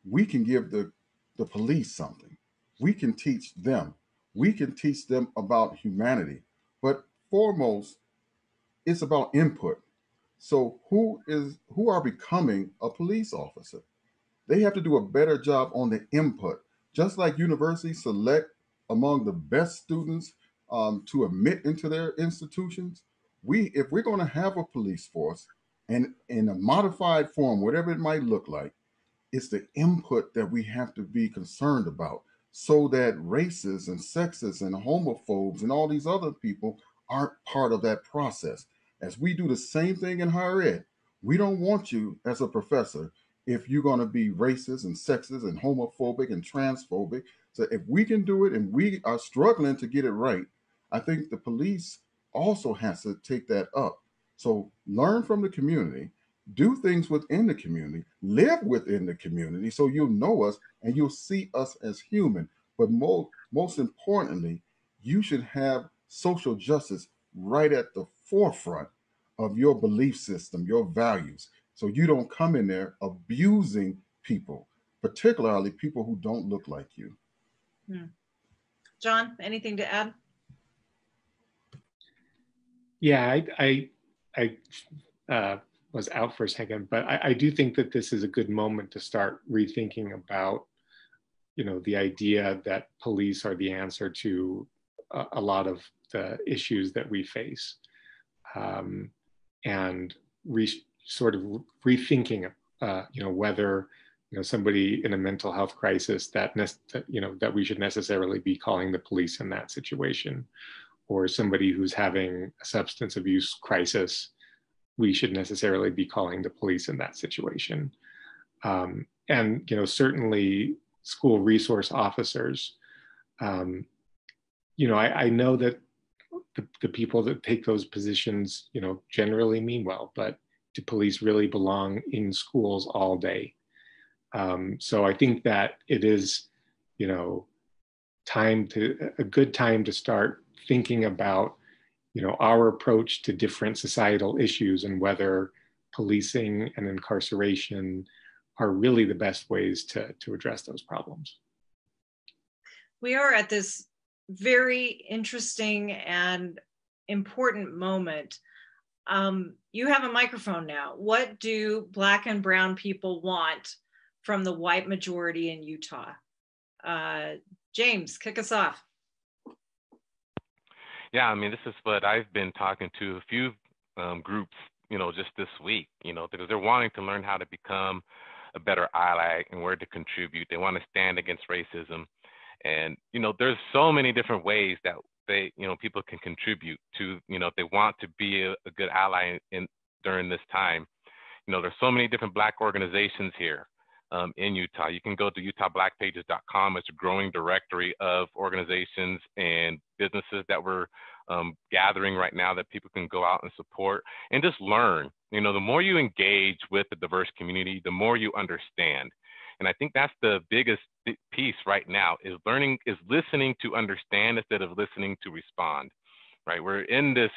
We can give the, the police something. We can teach them. We can teach them about humanity. But foremost, it's about input. So who is who are becoming a police officer? They have to do a better job on the input. Just like universities select among the best students um, to admit into their institutions, we if we're going to have a police force and in a modified form, whatever it might look like, it's the input that we have to be concerned about so that racists and sexists and homophobes and all these other people aren't part of that process as we do the same thing in higher ed, we don't want you as a professor if you're going to be racist and sexist and homophobic and transphobic. So if we can do it and we are struggling to get it right, I think the police also has to take that up. So learn from the community, do things within the community, live within the community so you'll know us and you'll see us as human. But most most importantly, you should have social justice right at the forefront of your belief system, your values. So you don't come in there abusing people, particularly people who don't look like you. Hmm. John, anything to add? Yeah, I, I, I uh, was out for a second, but I, I do think that this is a good moment to start rethinking about, you know, the idea that police are the answer to a, a lot of the issues that we face um, and re- sort of rethinking, uh, you know, whether you know somebody in a mental health crisis that, ne- that you know that we should necessarily be calling the police in that situation, or somebody who's having a substance abuse crisis, we should necessarily be calling the police in that situation. Um, and you know, certainly school resource officers. Um, you know, I, I know that the, the people that take those positions, you know, generally mean well, but do police really belong in schools all day? Um, so I think that it is, you know, time to a good time to start thinking about, you know, our approach to different societal issues and whether policing and incarceration are really the best ways to, to address those problems. We are at this very interesting and important moment. Um, you have a microphone now. What do Black and Brown people want from the white majority in Utah? Uh, James, kick us off. Yeah, I mean, this is what I've been talking to a few um, groups, you know, just this week, you know, because they're wanting to learn how to become a better ally and where to contribute. They want to stand against racism. And, you know, there's so many different ways that they, you know, people can contribute to, you know, if they want to be a, a good ally in, in, during this time. You know, there's so many different Black organizations here um, in Utah. You can go to utahblackpages.com. It's a growing directory of organizations and businesses that we're um, gathering right now that people can go out and support and just learn. You know, the more you engage with the diverse community, the more you understand. And I think that's the biggest piece right now is learning, is listening to understand instead of listening to respond, right? We're in this,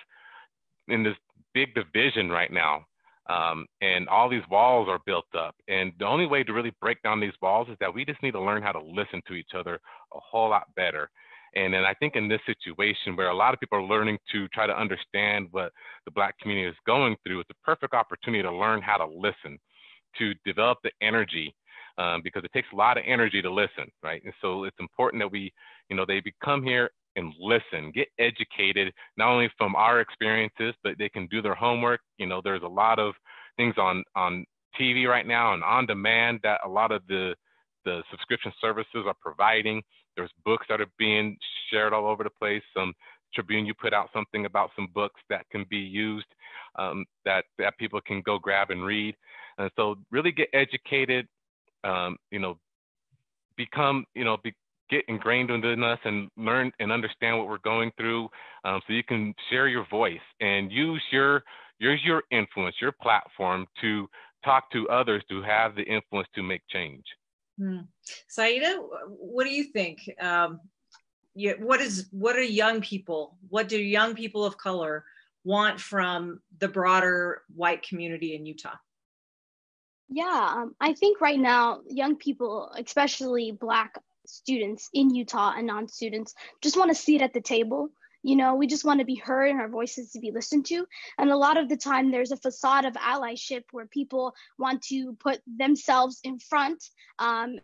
in this big division right now Um, and all these walls are built up. And the only way to really break down these walls is that we just need to learn how to listen to each other a whole lot better. And then I think in this situation where a lot of people are learning to try to understand what the Black community is going through, it's a perfect opportunity to learn how to listen, to develop the energy, um, because it takes a lot of energy to listen, right? And so it's important that we, you know, they become here and listen, get educated, not only from our experiences, but they can do their homework. You know, there's a lot of things on on TV right now and on demand that a lot of the the subscription services are providing. There's books that are being shared all over the place. Some Tribune, you put out something about some books that can be used um, that that people can go grab and read. And so, really get educated. Um, you know, become you know be, get ingrained within us and learn and understand what we're going through um, so you can share your voice and use your use your influence your platform to talk to others to have the influence to make change. Hmm. saida what do you think? Um, you, what is what are young people what do young people of color want from the broader white community in utah yeah, um, I think right now, young people, especially Black students in Utah and non students just want to sit at the table. You know, we just want to be heard and our voices to be listened to. And a lot of the time, there's a facade of allyship where people want to put themselves in front um,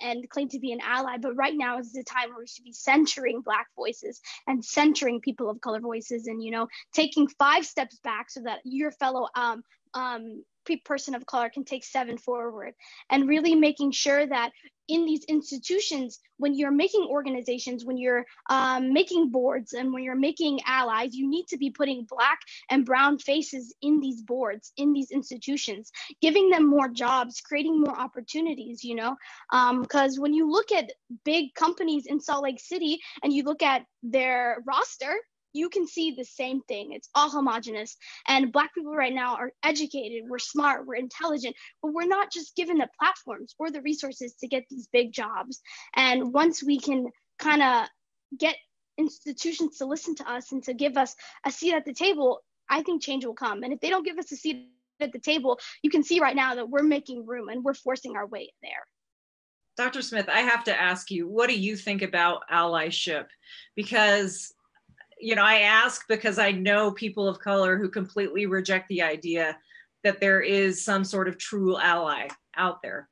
and claim to be an ally. But right now is the time where we should be centering Black voices and centering people of color voices and, you know, taking five steps back so that your fellow um, um, person of color can take seven forward. And really making sure that in these institutions when you're making organizations when you're um, making boards and when you're making allies you need to be putting black and brown faces in these boards in these institutions giving them more jobs creating more opportunities you know? Because um, when you look at big companies in salt lake city and you look at their roster you can see the same thing. It's all homogenous. And Black people right now are educated, we're smart, we're intelligent, but we're not just given the platforms or the resources to get these big jobs. And once we can kind of get institutions to listen to us and to give us a seat at the table, I think change will come. And if they don't give us a seat at the table, you can see right now that we're making room and we're forcing our way there. Dr. Smith, I have to ask you, what do you think about allyship? Because you know, I ask because I know people of color who completely reject the idea that there is some sort of true ally out there.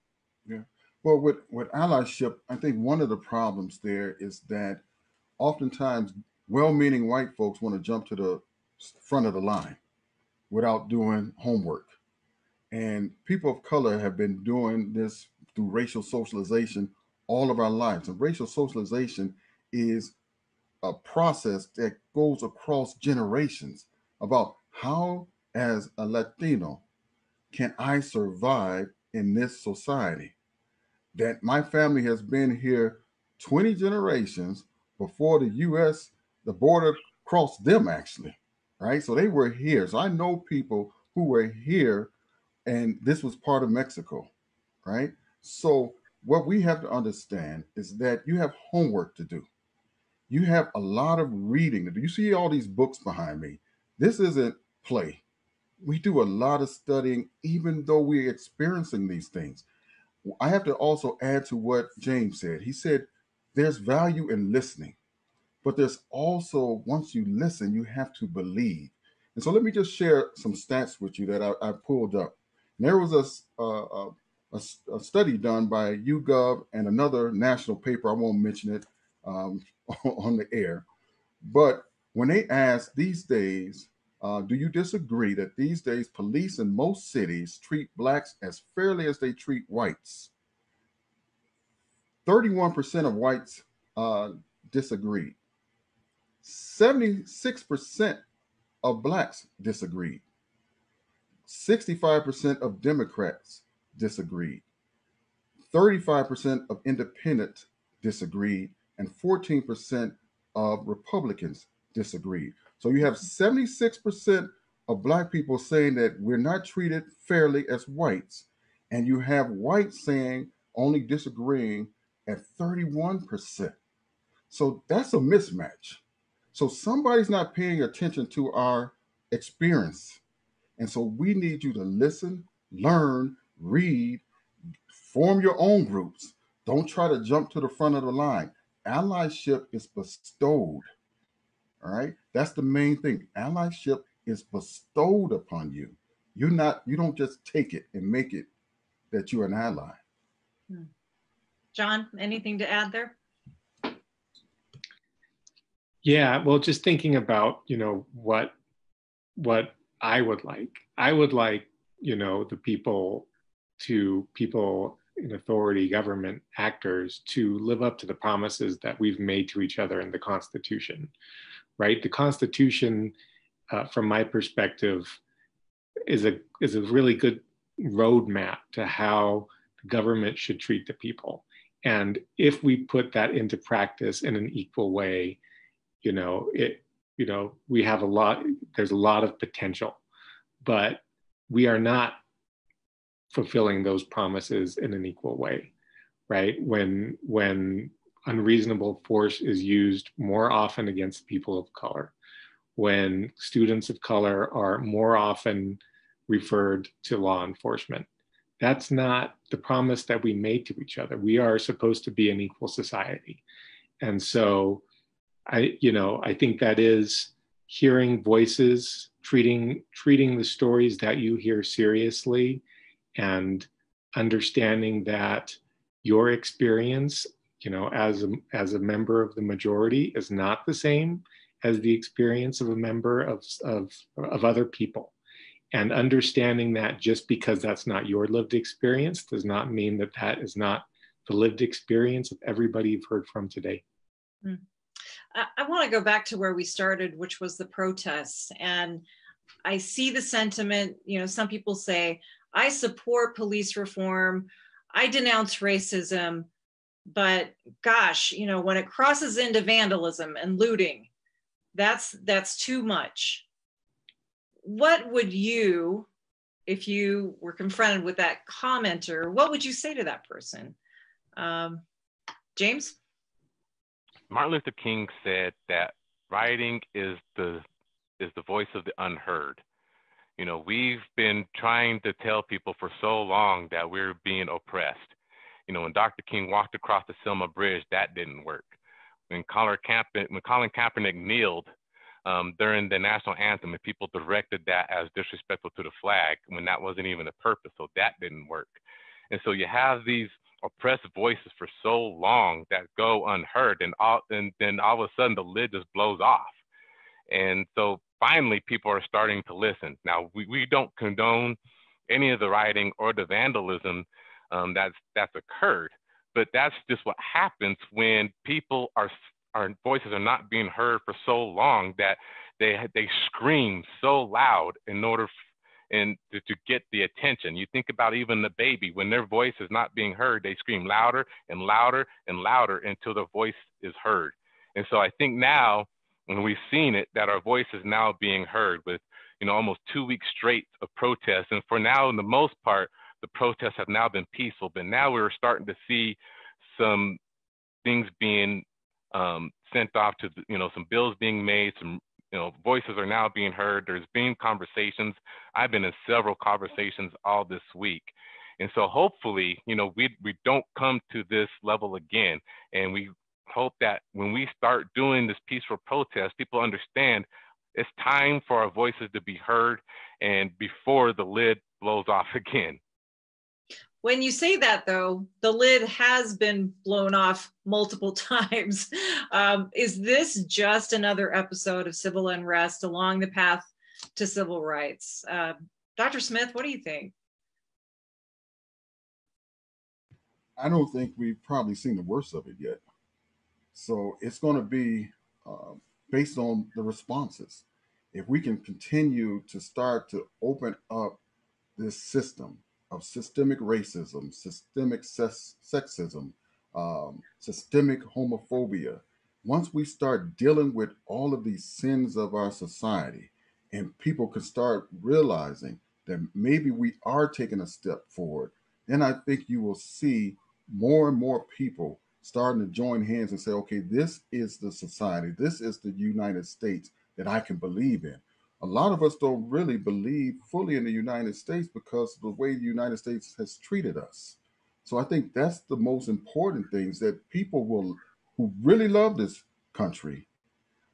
Yeah. Well, with, with allyship, I think one of the problems there is that oftentimes well meaning white folks want to jump to the front of the line without doing homework. And people of color have been doing this through racial socialization all of our lives. And racial socialization is a process that goes across generations about how, as a Latino, can I survive in this society? That my family has been here 20 generations before the US, the border crossed them actually, right? So they were here. So I know people who were here and this was part of Mexico, right? So what we have to understand is that you have homework to do you have a lot of reading. Do you see all these books behind me. This isn't play. We do a lot of studying, even though we're experiencing these things. I have to also add to what James said. He said, there's value in listening, but there's also, once you listen, you have to believe. And so let me just share some stats with you that I, I pulled up. And there was a, uh, uh, a, a, a, study done by YouGov and another national paper, I won't mention it, um, on the air. But when they ask these days, uh, do you disagree that these days police in most cities treat blacks as fairly as they treat whites? 31% of whites uh, disagreed. 76% of blacks disagreed. 65% of Democrats disagreed. 35% of independents disagreed and 14% of Republicans disagreed. So you have 76% of Black people saying that we're not treated fairly as whites, and you have whites saying only disagreeing at 31%. So that's a mismatch. So somebody's not paying attention to our experience. And so we need you to listen, learn, read, form your own groups. Don't try to jump to the front of the line. Allyship is bestowed. All right. That's the main thing. Allyship is bestowed upon you. You're not, you don't just take it and make it that you're an ally. Hmm. John, anything to add there? Yeah, well, just thinking about, you know, what what I would like. I would like, you know, the people to people in authority, government actors to live up to the promises that we've made to each other in the Constitution, right? The Constitution, uh, from my perspective, is a is a really good roadmap to how the government should treat the people. And if we put that into practice in an equal way, you know, it you know, we have a lot, there's a lot of potential, but we are not fulfilling those promises in an equal way, right? When, when unreasonable force is used more often against people of color, when students of color are more often referred to law enforcement. That's not the promise that we made to each other. We are supposed to be an equal society. And so I, you know, I think that is hearing voices, treating treating the stories that you hear seriously, and understanding that your experience, you know, as a, as a member of the majority, is not the same as the experience of a member of of, of other people. And understanding that just because that's not your lived experience does not mean that that is not the lived experience of everybody you've heard from today. Mm. I, I want to go back to where we started, which was the protests. And I see the sentiment, you know, some people say, I support police reform, I denounce racism, but gosh, you know, when it crosses into vandalism and looting, that's that's too much. What would you, if you were confronted with that commenter, what would you say to that person? Um, James? Martin Luther King said that writing is the is the voice of the unheard. You know, we've been trying to tell people for so long that we're being oppressed. You know, when Dr. King walked across the Selma Bridge, that didn't work. When Colin, Kaepernick, when Colin Kaepernick kneeled um, during the national anthem, and people directed that as disrespectful to the flag, when that wasn't even the purpose, so that didn't work. And so you have these oppressed voices for so long that go unheard and all and then all of a sudden the lid just blows off and so finally people are starting to listen now we, we don't condone any of the rioting or the vandalism um, that's that's occurred but that's just what happens when people are our voices are not being heard for so long that they they scream so loud in order and to, to, get the attention. You think about even the baby, when their voice is not being heard, they scream louder and louder and louder until their voice is heard. And so I think now, when we've seen it, that our voice is now being heard with, you know, almost two weeks straight of protests. And for now, in the most part, the protests have now been peaceful, but now we're starting to see some things being um, sent off to, you know, some bills being made, some you know, voices are now being heard. There's been conversations. I've been in several conversations all this week. And so hopefully, you know, we, we don't come to this level again. And we hope that when we start doing this peaceful protest, people understand it's time for our voices to be heard and before the lid blows off again. When you say that, though, the lid has been blown off multiple times. Um, is this just another episode of civil unrest along the path to civil rights? Uh, Dr. Smith, what do you think? I don't think we've probably seen the worst of it yet. So it's going to be uh, based on the responses. If we can continue to start to open up this system of systemic racism, systemic sexism, um, systemic homophobia, once we start dealing with all of these sins of our society and people can start realizing that maybe we are taking a step forward, then I think you will see more and more people starting to join hands and say, okay, this is the society, this is the United States that I can believe in. a lot of us don't really believe fully in the United States because of the way the United States has treated us. So I think that's the most important things that people will who really love this country.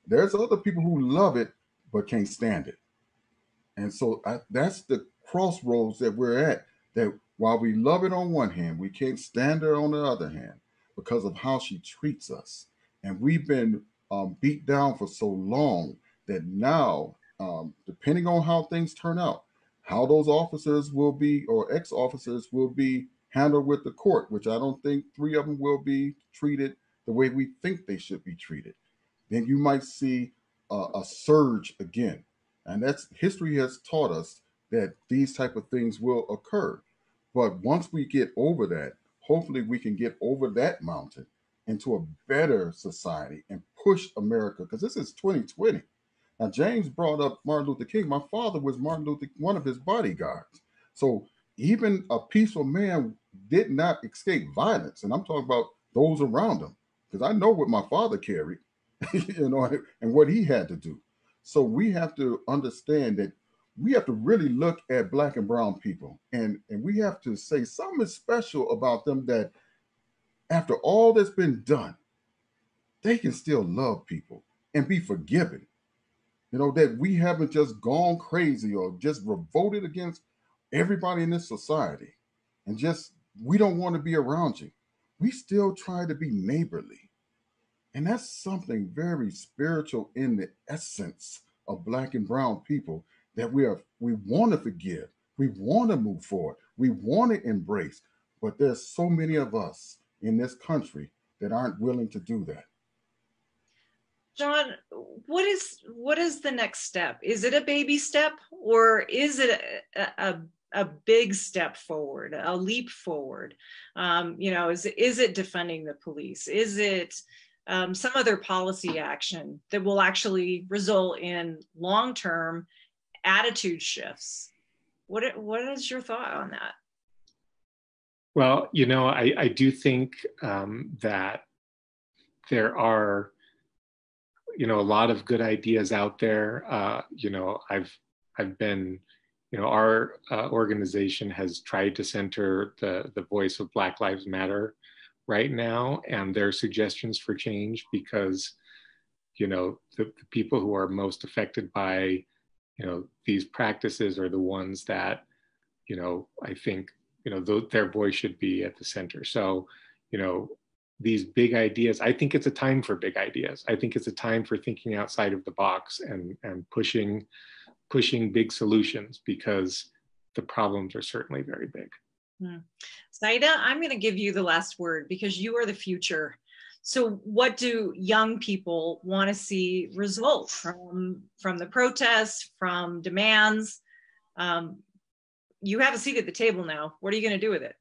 There's other people who love it but can't stand it. And so I, that's the crossroads that we're at. That while we love it on one hand, we can't stand it on the other hand because of how she treats us. And we've been um, beat down for so long that now um, depending on how things turn out, how those officers will be or ex officers will be handled with the court, which I don't think three of them will be treated the way we think they should be treated. Then you might see a, a surge again. And that's history has taught us that these type of things will occur. But once we get over that, hopefully we can get over that mountain into a better society and push America because this is 2020. Now, James brought up Martin Luther King. My father was Martin Luther, one of his bodyguards. So even a peaceful man did not escape violence. And I'm talking about those around him, because I know what my father carried, you know, and what he had to do. So we have to understand that we have to really look at black and brown people and, and we have to say something special about them that after all that's been done, they can still love people and be forgiven you know, that we haven't just gone crazy or just revolted against everybody in this society and just we don't want to be around you. We still try to be neighborly. And that's something very spiritual in the essence of black and brown people that we are we want to forgive. We want to move forward. We want to embrace. But there's so many of us in this country that aren't willing to do that. John, what is what is the next step? Is it a baby step or is it a, a, a big step forward, a leap forward? Um, you know, is is it defunding the police? Is it um, some other policy action that will actually result in long term attitude shifts? What what is your thought on that? Well, you know, I, I do think um, that there are you know a lot of good ideas out there. Uh, you know, I've I've been, you know, our uh, organization has tried to center the the voice of Black Lives Matter right now, and their suggestions for change because, you know, the, the people who are most affected by, you know, these practices are the ones that, you know, I think, you know, th- their voice should be at the center. So, you know, these big ideas i think it's a time for big ideas i think it's a time for thinking outside of the box and and pushing pushing big solutions because the problems are certainly very big hmm. Saida, i'm going to give you the last word because you are the future so what do young people want to see result from from the protests from demands? Um, you have a seat at the table now. What are you going to do with it?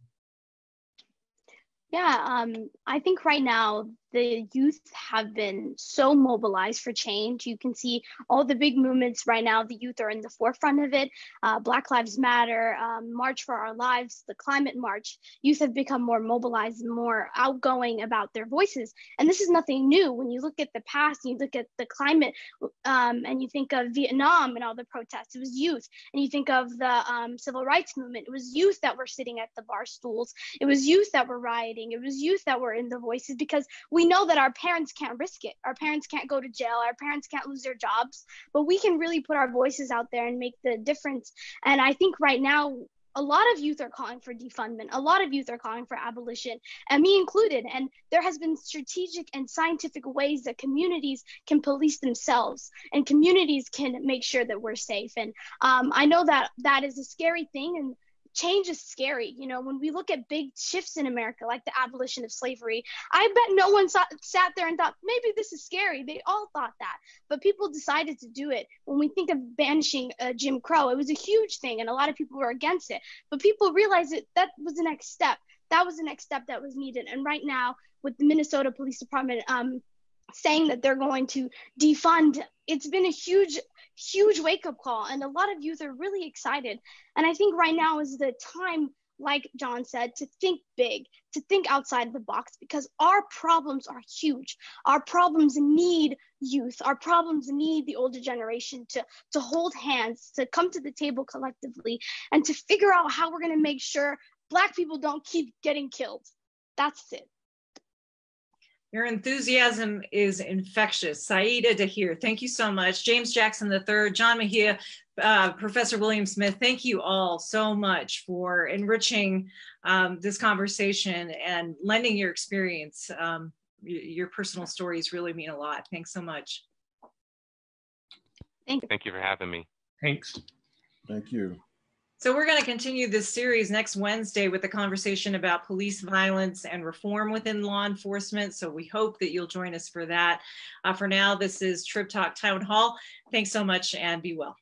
Yeah, um, I think right now the youth have been so mobilized for change. You can see all the big movements right now. The youth are in the forefront of it. Uh, Black Lives Matter, um, March for Our Lives, the Climate March. Youth have become more mobilized more outgoing about their voices. And this is nothing new. When you look at the past, you look at the climate, um, and you think of Vietnam and all the protests, it was youth. And you think of the um, civil rights movement, it was youth that were sitting at the bar stools. It was youth that were rioting. It was youth that were in the voices because we we know that our parents can't risk it. Our parents can't go to jail. Our parents can't lose their jobs, but we can really put our voices out there and make the difference. And I think right now, a lot of youth are calling for defundment. A lot of youth are calling for abolition, and me included. And there has been strategic and scientific ways that communities can police themselves, and communities can make sure that we're safe. And um, I know that that is a scary thing, and change is scary. You know, when we look at big shifts in America, like the abolition of slavery, I bet no one saw, sat there and thought, maybe this is scary. They all thought that. But people decided to do it. When we think of banishing uh, Jim Crow, it was a huge thing, and a lot of people were against it. But people realized that that was the next step. That was the next step that was needed. And right now, with the Minnesota Police Department um, saying that they're going to defund, it's been a huge huge wake up call and a lot of youth are really excited and i think right now is the time like John said, to think big, to think outside the box because our problems are huge. Our problems need youth. Our problems need the older generation to, to hold hands, to come to the table collectively, and to figure out how we're going to make sure Black people don't keep getting killed. That's it. Your enthusiasm is infectious. Saida Dahir, thank you so much. James Jackson III, John Mejia, uh, Professor William Smith, thank you all so much for enriching um, this conversation and lending your experience. Um, your personal stories really mean a lot. Thanks so much. Thank you. Thank you for having me. Thanks. Thank you. So we're going to continue this series next Wednesday with a conversation about police violence and reform within law enforcement. So we hope that you'll join us for that. Uh, for now, this is Trib Talk Town Hall. Thanks so much and be well.